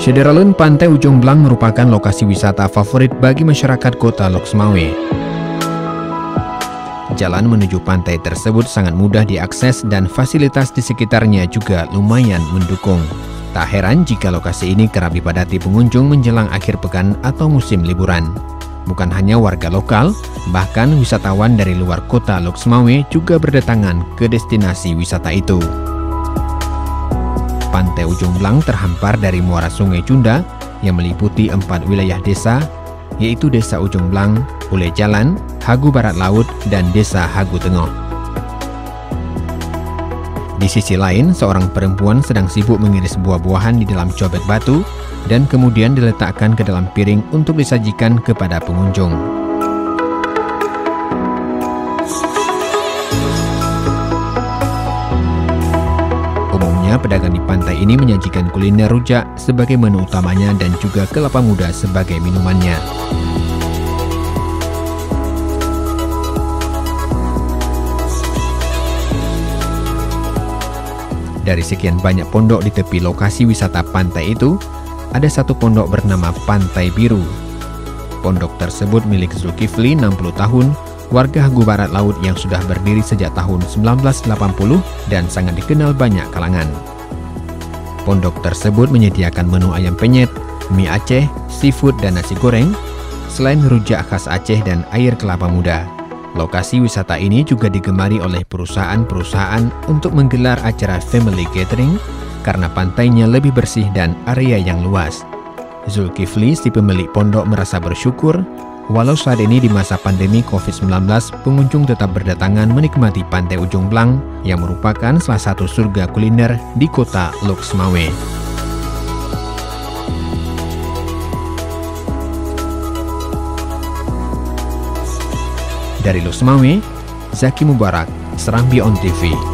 Syederalun Pantai Ujung Blang merupakan lokasi wisata favorit bagi masyarakat kota Loksmawe. Jalan menuju pantai tersebut sangat mudah diakses dan fasilitas di sekitarnya juga lumayan mendukung. Tak heran jika lokasi ini kerap dipadati pengunjung menjelang akhir pekan atau musim liburan. Bukan hanya warga lokal, bahkan wisatawan dari luar kota Loksmawe juga berdatangan ke destinasi wisata itu. Pantai Ujung Blang terhampar dari muara Sungai Cunda yang meliputi empat wilayah desa, yaitu Desa Ujung Blang, Ule Jalan, Hagu Barat Laut, dan Desa Hagu Tengah. Di sisi lain, seorang perempuan sedang sibuk mengiris buah-buahan di dalam cobek batu dan kemudian diletakkan ke dalam piring untuk disajikan kepada pengunjung. Pedagang di pantai ini menyajikan kuliner rujak sebagai menu utamanya dan juga kelapa muda sebagai minumannya. Dari sekian banyak pondok di tepi lokasi wisata pantai itu, ada satu pondok bernama Pantai Biru. Pondok tersebut milik Zulkifli 60 tahun, warga Hagu Barat Laut yang sudah berdiri sejak tahun 1980 dan sangat dikenal banyak kalangan. Pondok tersebut menyediakan menu ayam penyet, mie Aceh, seafood dan nasi goreng, selain rujak khas Aceh dan air kelapa muda. Lokasi wisata ini juga digemari oleh perusahaan-perusahaan untuk menggelar acara family gathering karena pantainya lebih bersih dan area yang luas. Zulkifli, si pemilik pondok merasa bersyukur walau saat ini di masa pandemi COVID-19 pengunjung tetap berdatangan menikmati Pantai Ujung Blang yang merupakan salah satu surga kuliner di kota Loksmawe. Dari Loksmawe, Zaki Mubarak, Serambi On TV.